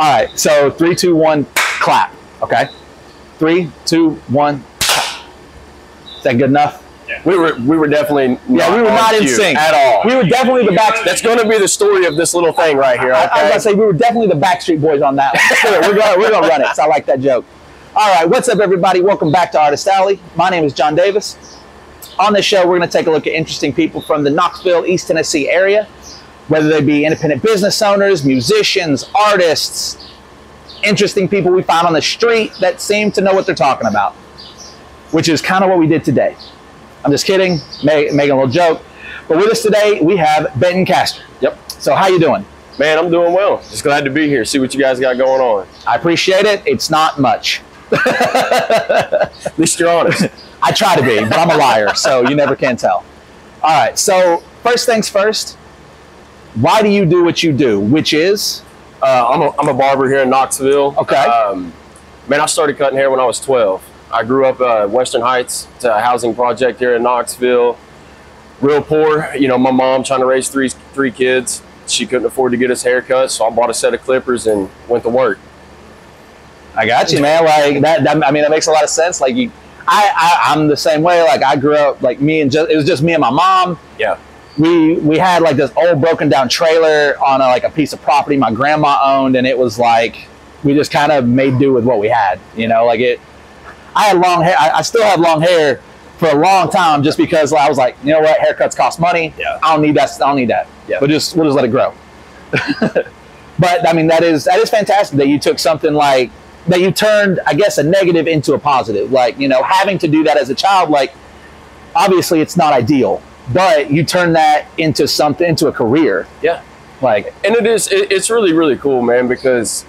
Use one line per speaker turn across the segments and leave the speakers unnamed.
All right. So three, two, one, clap. Okay. Three, two, one. Clap. Is that good enough?
We were we were definitely
Yeah, we were not in sync
at all.
We were definitely the back.
That's going to be the story of this little thing right here.
I, I, was gonna say we were definitely the Backstreet Boys on that. One. We're gonna we're gonna run it. So I like that joke. All right, what's up, everybody? Welcome back to Artist Alley. My name is John Davis. On this show, we're gonna take a look at interesting people from the Knoxville, East Tennessee area, whether they be independent business owners, musicians, artists, interesting people we find on the street that seem to know what they're talking about, which is kind of what we did today. I'm just kidding, making a little joke. But with us today, we have Benton Castor.
Yep.
So how you doing?
Man, I'm doing well. Just glad to be here. See what you guys got going on.
I appreciate it. It's not much.
At least you're honest.
I try to be, but I'm a liar, so you never can tell. All right. So first things first. Why do you do what you do? Which is
Uh, I'm, a, I'm a barber here in Knoxville.
Okay.
Um, man, I started cutting hair when I was 12. I grew up uh, Western Heights. It's a housing project here in Knoxville. Real poor. You know, my mom trying to raise three three kids. She couldn't afford to get us haircuts, so I bought a set of clippers and went to work.
I got you, man. Like that, that. I mean, that makes a lot of sense. Like you, I, I, I'm the same way. Like I grew up, like me and just it was just me and my mom.
Yeah.
We we had like this old broken down trailer on a, like a piece of property my grandma owned, and it was like we just kind of made do with what we had. You know, like it. I had long hair. I, I still have long hair for a long time, just because I was like, you know what, haircuts cost money.
Yeah.
I don't need that. I don't need that.
Yeah.
But just we'll just let it grow. but I mean, that is that is fantastic that you took something like that you turned, I guess, a negative into a positive. Like you know, having to do that as a child, like obviously it's not ideal, but you turn that into something into a career.
Yeah.
Like
and it is it, it's really really cool man because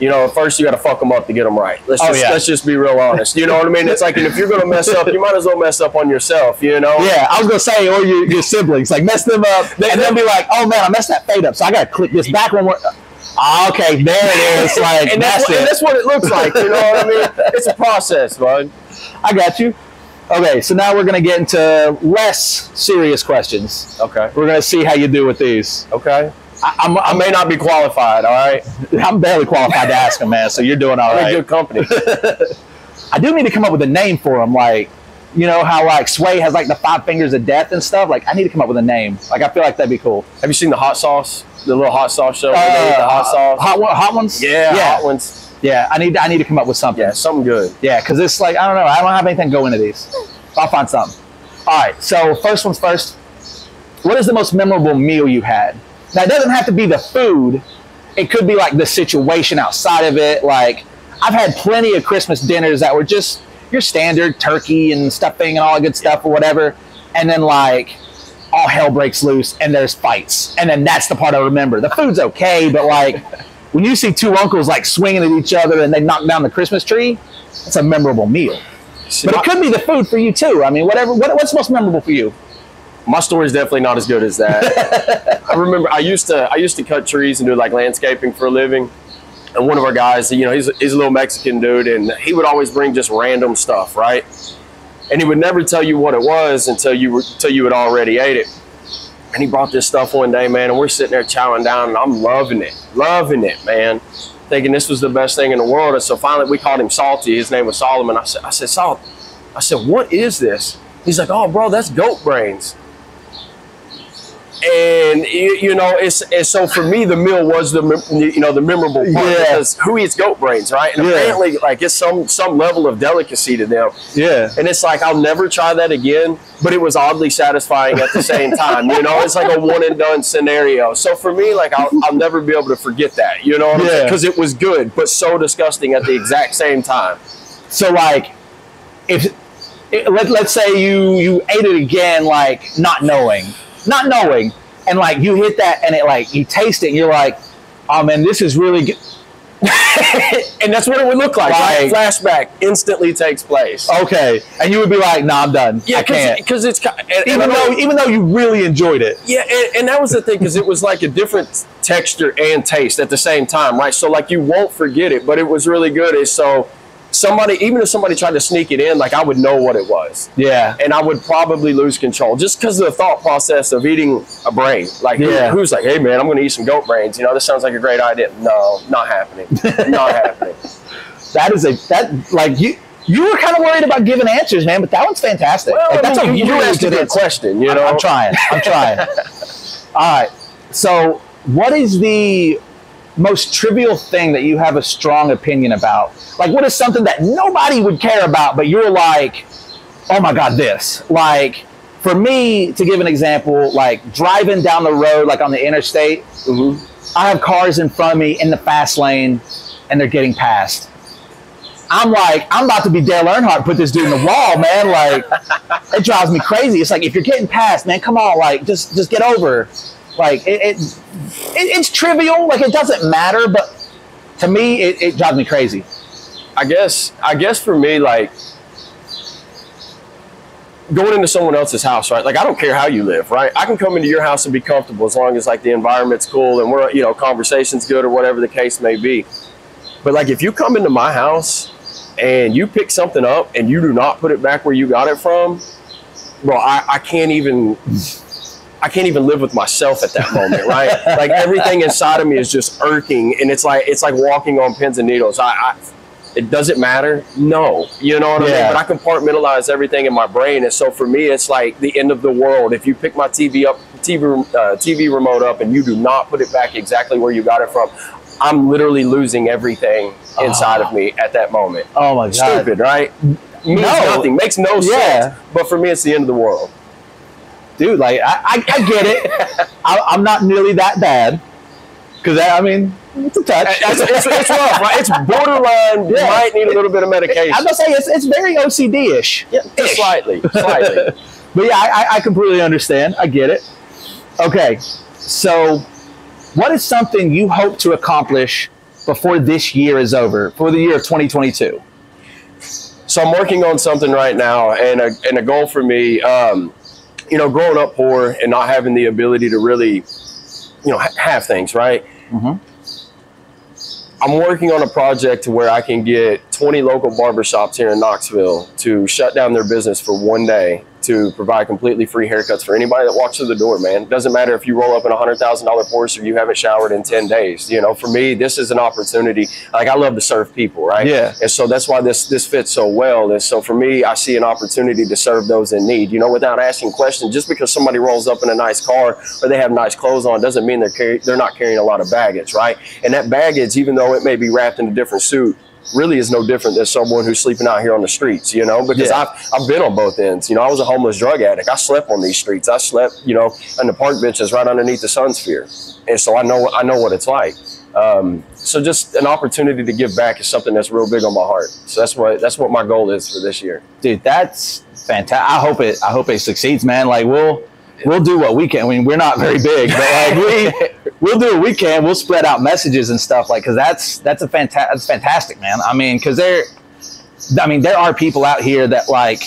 you know at first you got to fuck them up to get them right let's
Oh,
just
yeah.
let's just be real honest you know what i mean it's like and if you're gonna mess up you might as well mess up on yourself you know
yeah, I was gonna say, or your, your siblings, like mess them up, and then be like, oh man, I messed that fade up, so I gotta click this back one more. Ah, okay, there it is. Like
and that's,
that's,
what, and
it.
that's what it looks like you know what i mean it's a process bud
I got you. Okay, so now we're gonna get into less serious questions.
okay
We're gonna see how you do with these.
okay
I,
i may not be qualified all right
I'm barely qualified to ask them, man. So you're doing all right.
good company
I do need to come up with a name for them. Like, you know how like Sway has like the five fingers of death and stuff. Like, I need to come up with a name. Like, I feel like that'd be cool.
have you seen the hot sauce the little hot sauce show they the hot sauce
Uh, hot, hot ones.
yeah,
yeah,
hot ones
yeah. I need I need to come up with something.
yeah something good
Yeah, because it's like I don't know. I don't have anything going to into these. I'll find something. All right. So first one's first. What is the most memorable meal you had? Now it doesn't have to be the food. It could be like the situation outside of it. Like I've had plenty of Christmas dinners that were just your standard turkey and stuffing and all that good stuff or whatever, and then like all hell breaks loose and there's fights, and then that's the part I remember. The food's okay, but like when you see two uncles like swinging at each other and they knock down the Christmas tree, it's a memorable meal.
See,
But it could be the food for you too. I mean, whatever. What, what's most memorable for you?
my story is definitely not as good as that. I remember I used to I used to cut trees and do like landscaping for a living. And one of our guys, you know, he's, he's a little Mexican dude, and he would always bring just random stuff, right? And he would never tell you what it was until you were, until you had already ate it. And he brought this stuff one day, man, and we're sitting there chowing down, and I'm loving it, loving it, man, thinking this was the best thing in the world. And so finally, we called him Salty. His name was Solomon. I said, I said, Salt. I said, what is this? He's like, oh, bro, that's goat brains and you, you know it's and so for me the meal was the you know the memorable part
Yeah.
because who eats goat brains right and
Yeah.
apparently like it's some some level of delicacy to them
Yeah.
and it's like I'll never try that again but it was oddly satisfying at the same time you know it's like a one and done scenario so for me like I'll, I'll never be able to forget that you know
Yeah.
because it was good but so disgusting at the exact same time
So like, if it, let let's say you you ate it again, like not knowing, not knowing, and like you hit that and it like you taste it and you're like, oh man, this is really good.
and that's what it would look like right? Flashback instantly takes place
Okay, and you would be like, nah, I'm done. I can't.
because it's and,
Even though even though you really enjoyed it.
Yeah, and, and that was the thing because it was like a different texture and taste at the same time, right? So like you won't forget it, but it was really good. And so somebody, even if somebody tried to sneak it in, like I would know what it was.
Yeah.
And I would probably lose control just because of the thought process of eating a brain. Like, who- who's like, hey man, I'm going to eat some goat brains. You know, this sounds like a great idea. No, not happening. not happening.
That is a that like you you were kind of worried about giving answers, man, but that one's fantastic.
Well,
Like,
I
that's
mean,
a
you,
really
asked a
good
good question. You
I'm-
know,
I'm trying. I'm trying. All right. So, what is the most trivial thing that you have a strong opinion about? Like, what is something that nobody would care about, but you're like, oh my God, this? Like, for me, to give an example, like driving down the road, like on the interstate,
Mhm.
I have cars in front of me in the fast lane and they're getting passed. I'm like, I'm about to be Dale Earnhardt, put this dude in the wall, man. Like, it drives me crazy. It's like if you're getting past, man, come on, like just just get over. Like it, it, it it's trivial, like it doesn't matter, but to me, it, it drives me crazy.
I guess I guess for me, like going into someone else's house, right? Like I don't care how you live, right? I can come into your house and be comfortable as long as like the environment's cool and we're you know conversation's good or whatever the case may be. But like if you come into my house and you pick something up and you do not put it back where you got it from, bro, I, I can't even I can't even live with myself at that moment, right? like everything inside of me is just irking, and it's like it's like walking on pins and needles. I, I it doesn't matter. No, you know what I mean. But I compartmentalize everything in my brain, and so for me, it's like the end of the world. If you pick my TV up, TV uh, TV remote up, and you do not put it back exactly where you got it from, I'm literally losing everything inside of me at that moment.
Oh my god,
Stupid, right? Means
No.
nothing. Makes no
Yeah.
sense. But for me, it's the end of the world.
Dude! Like I, I, I get it. I, I'm not nearly that bad because I mean it's a touch.
It's, it's, it's rough, right? It's borderline.
Yeah.
Might need a little bit of medication.
I'm gonna say it's it's very OCD ish.
Yeah, slightly, slightly.
But yeah, I, I- I completely understand. I get it. Okay, so what is something you hope to accomplish before this year is over, for the year of 2022?
So I'm working on something right now, and a, and a goal for me, um, you know, growing up poor and not having the ability to really, you know, ha- have things right.
Mhm.
I'm working on a project to where I can get 20 local barbershops here in Knoxville to shut down their business for one day to provide completely free haircuts for anybody that walks through the door, man. Doesn't matter if you roll up in a hundred thousand dollar Porsche or you haven't showered in 10 days. You know, for me, this is an opportunity. Like I love to serve people, right?
Yeah.
And so that's why this this fits so well. And so for me, I see an opportunity to serve those in need. You know, without asking questions, just because somebody rolls up in a nice car or they have nice clothes on doesn't mean they're carry, they're not carrying a lot of baggage, right? And that baggage, even though it may be wrapped in a different suit, really is no different than someone who's sleeping out here on the streets, you know, because
Yeah.
I've, I've been on both ends. You know, I was a homeless drug addict. I slept on these streets. I slept, you know, on the park benches right underneath the Sunsphere. And so I know, I know what it's like. Um, so just an opportunity to give back is something that's real big on my heart. So that's what, that's what my goal is for this year.
Dude, that's fantastic. I hope it. I hope it succeeds, man. Like we'll we'll do what we can. I mean, we're not very big, but like we we'll do what we can. We'll spread out messages and stuff like because that's that's a fantastic. That's fantastic, man. I mean, because there, I mean, there are people out here that like.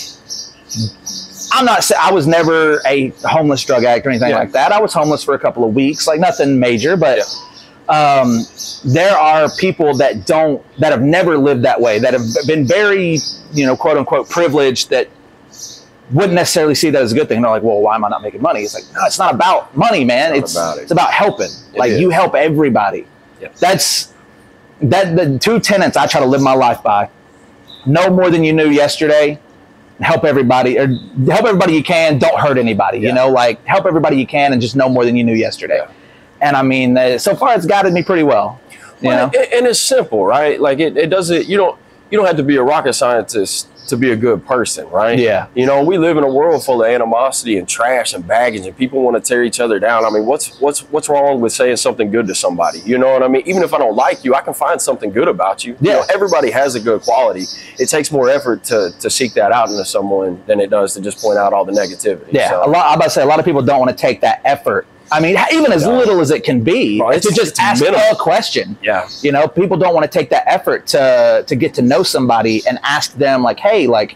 I'm not. I was never a homeless drug addict or anything
Yeah.
like that. I was homeless for a couple of weeks, like nothing major, but um, there are people that don't that have never lived that way that have been very you know quote unquote privileged that wouldn't necessarily see that as a good thing they're like well why am i not making money it's like no it's not about money man
It's
it's
about it.
it's about helping like
is.
you help everybody
Yep.
that's that the two tenets i try to live my life by know more than you knew yesterday help everybody or help everybody you can don't hurt anybody you know like help everybody you can and just know more than you knew yesterday
Yeah.
and I mean, uh, so far it's guided me pretty well. You know,
and, and it's simple, right? Like it, it doesn't. You don't. You don't have to be a rocket scientist to be a good person, right?
Yeah.
You know, we live in a world full of animosity and trash and baggage, and people want to tear each other down. I mean, what's what's what's wrong with saying something good to somebody? You know what I mean? Even if I don't like you, I can find something good about you. You
Yeah.
know, everybody has a good quality. It takes more effort to to seek that out into someone than it does to just point out all the negativity.
yeah.
So-
A lot. I'm about to say a lot of people don't want to take that effort. I mean, even as
No.
little as it can be,
it's-
to just ask
minimal.
a question.
yeah.
You know, people don't want to take that effort to to get to know somebody and ask them like, hey, like,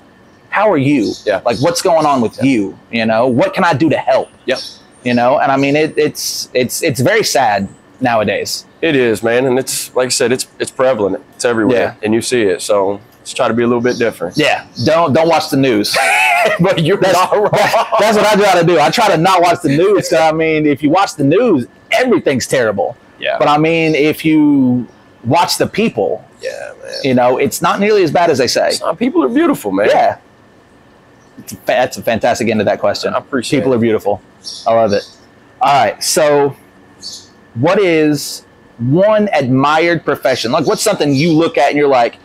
how are you?
Yeah.
Like, what's going on with you? You know, what can I do to help?
Yep.
You know, and I mean, it, it's it's it's very sad nowadays.
It is, man, and it's like I said, it's it's prevalent. It's everywhere,
Yeah.
and you see it. So Just try to be a little bit different.
Yeah, don't don't watch the news.
but you're
That's,
not wrong.
that's what I try to do. I try to not watch the news. I mean, if you watch the news, everything's terrible.
yeah.
But I mean, if you watch the people,
yeah, man.
you know, it's not nearly as bad as they say.
People are beautiful, man.
Yeah. A That's a fantastic end to that question.
I appreciate
People
it.
are beautiful. I love it. All right. So, what is one admired profession? Like, what's something you look at and you're like,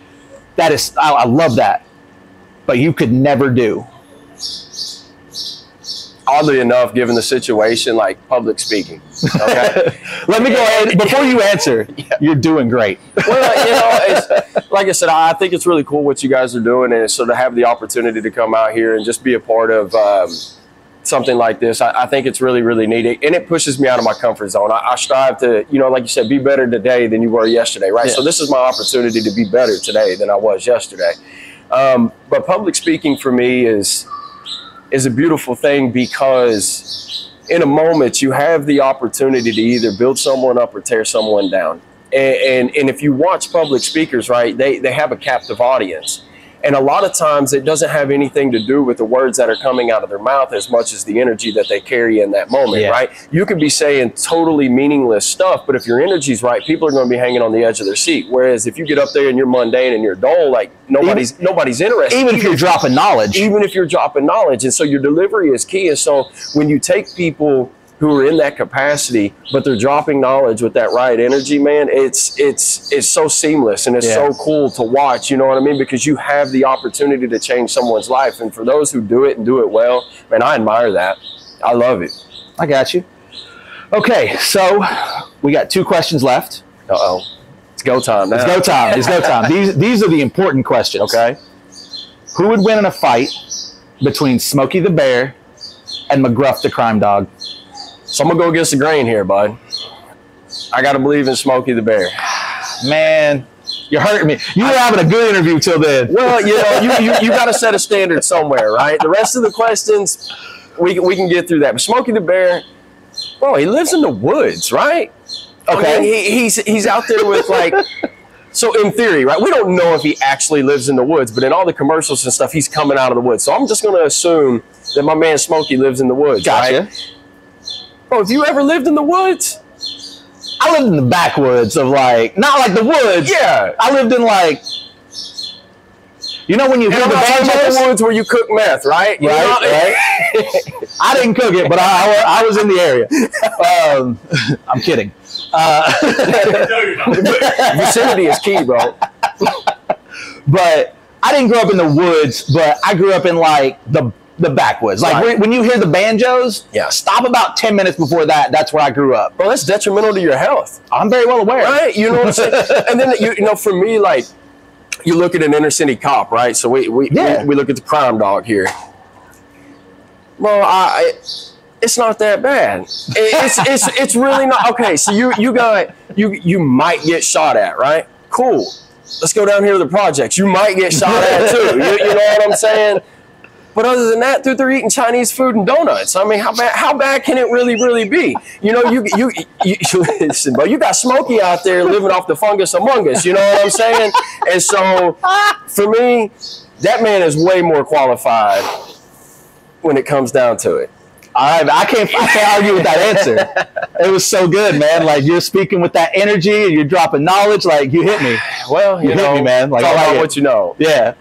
that is, I, I love that, but you could never do?
Oddly enough, given the situation, like public speaking. Okay.
Let me go ahead. Before you answer, you're doing great.
well, you know, it's, like I said, I think it's really cool what you guys are doing, and so to have the opportunity to come out here and just be a part of um, something like this, I, I think it's really, really neat, and it pushes me out of my comfort zone. I, I strive to, you know, like you said, be better today than you were yesterday, right?
Yeah.
So this is my opportunity to be better today than I was yesterday. Um, but public speaking for me is is a beautiful thing because in a moment you have the opportunity to either build someone up or tear someone down. And, and, and if you watch public speakers, right, they, they have a captive audience. And a lot of times it doesn't have anything to do with the words that are coming out of their mouth as much as the energy that they carry in that moment,
Yeah.
right? You could be saying totally meaningless stuff, but if your energy's right, people are going to be hanging on the edge of their seat. Whereas if you get up there and you're mundane and you're dull, like nobody's nobody's interested
Even if you're dropping knowledge.
even if you're dropping knowledge. And so your delivery is key. And so when you take people who are in that capacity, but they're dropping knowledge with that right energy, man, it's it's it's so seamless and it's
Yeah.
so cool to watch. You know what I mean? Because you have the opportunity to change someone's life. And for those who do it and do it well, man, I admire that. I love it.
I got you. Okay, so we got two questions left.
Uh oh. It's go time now.
It's go time. It's go time. These these are the important questions.
Okay.
Who would win in a fight between Smokey the Bear and McGruff the Crime Dog?
So I'm gonna go against the grain here, bud. I gotta believe in Smokey the Bear.
Man, you're hurting me. You were having a good interview till then.
Well, you know, you, you, you got to set a standard somewhere, right? The rest of the questions, we, can- we can get through that. But Smokey the Bear, bro, he lives in the woods, right?
Okay.
I mean, he, he's, he's out there with like, so in theory, right? We don't know if he actually lives in the woods, but in all the commercials and stuff, he's coming out of the woods. So I'm just going to assume that my man Smokey lives in the woods,
Gotcha.
right? Bro, have you ever lived in the woods?
I lived in the backwoods of like, not like the woods.
Yeah.
I lived in like, you know when you hear the banjos?
the woods where you cook meth, right? You
Right,
know?
right. I didn't cook it, but I, I, I was in the area. Um, I'm kidding. Uh,
No, you're not.
Vicinity is key, bro.
but I didn't grow up in the woods, but I grew up in like the the backwoods. Like
Right.
when- you hear the banjos,
Yeah.
stop about ten minutes before that. That's where I grew up.
Bro, that's detrimental to your health.
I'm very well aware.
Right? You know what I'm saying? and then you, you know, for me, like you look at an inner city cop, right? So we we,
Yeah.
we, we look at the crime dog here. Bro, I, it's not that bad. It- it's it's it's really not okay. So you you got you you might get shot at, right? Cool. Let's go down here to the projects. You might get shot at too. You, you know what I'm saying? But other than that, dude, they're eating Chinese food and donuts. I mean, how bad? How bad can it really, really be? You know, you you, you, you listen, but you got Smokey out there living off the fungus among us. You know what I'm saying? And so, for me, that man is way more qualified when it comes down to it.
All right, I can't I can't argue with that answer. It was so good, man. Like you're speaking with that energy and you're dropping knowledge. Like you hit me.
Well, you,
You hit
know,
me, man. Like,
talk
I like
what you know.
Yeah.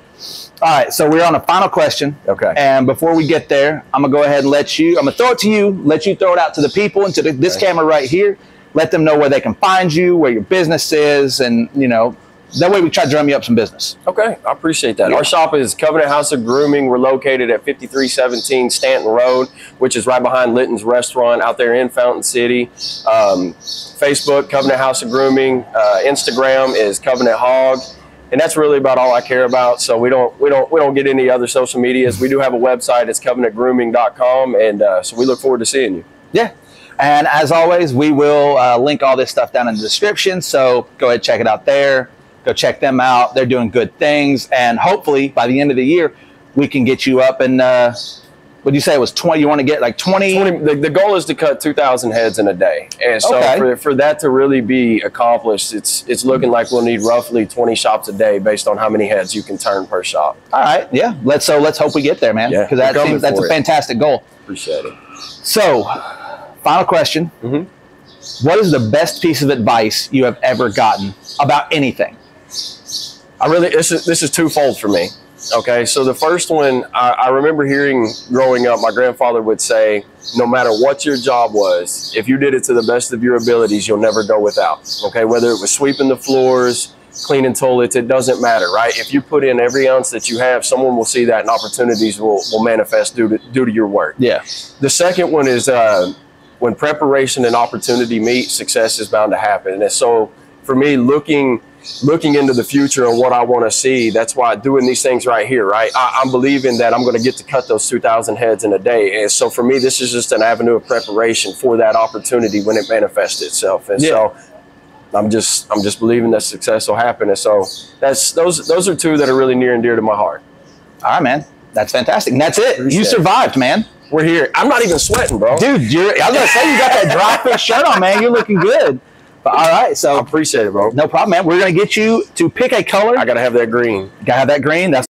All right, so we're on a final question.
Okay.
And before we get there, I'm gonna go ahead and let you. I'm gonna throw it to you. Let you throw it out to the people and to the, this
Okay.
camera right here. Let them know where they can find you, where your business is, and you know that way we try to drum you up some business.
Okay, I appreciate that.
Yeah.
Our shop is Covenant House of Grooming. We're located at 5317 Stanton Road, which is right behind Litton's Restaurant out there in Fountain City. Um, Facebook, Covenant House of Grooming. Uh, Instagram is Covenant Hog. And that's really about all I care about. So we don't we don't we don't get any other social medias. We do have a website. It's covenantgrooming.com, and uh, so we look forward to seeing you.
Yeah. And as always, we will uh, link all this stuff down in the description. So go ahead, check it out there. Go check them out. They're doing good things, and hopefully by the end of the year, we can get you up and uh, Would you say it was 20? You want to get like 20?
20, the, the goal is to cut 2,000 heads in a day. And so
Okay.
for, for that to really be accomplished, it's it's looking like we'll need roughly 20 shops a day based on how many heads you can turn per shop.
All right. Yeah. Let's so let's hope we get there, man.
Yeah,
Because
we're
that seems, that's a
it.
fantastic goal.
Appreciate it.
So, final question.
Mhm.
What is the best piece of advice you have ever gotten about anything?
I really this is this is twofold for me. Okay, so the first one I, I remember hearing growing up, my grandfather would say, "No matter what your job was, if you did it to the best of your abilities, you'll never go without." Okay, whether it was sweeping the floors, cleaning toilets, it doesn't matter, right? If you put in every ounce that you have, someone will see that, and opportunities will, will manifest due to due to your work.
Yeah.
The second one is uh, when preparation and opportunity meet, success is bound to happen. And so for me, looking looking into the future and what I want to see, that's why doing these things right here, right? I, I'm believing that I'm going to get to cut those 2,000 heads in a day. And so for me, this is just an avenue of preparation for that opportunity when it manifests itself. And
Yeah.
so I'm just I'm just believing that success will happen. And so that's those those are two that are really near and dear to my heart.
All right, man. That's fantastic. And that's it.
Appreciate
you
it.
survived, man.
We're here. I'm not even sweating, bro.
Dude, you're, I was going to say, you got that dry fit shirt on, man. You're looking good. But all right.
I
So,
appreciate it, bro.
no problem, man. We're going to get you to pick a color.
I gotta have that green.
Gotta have that green. That's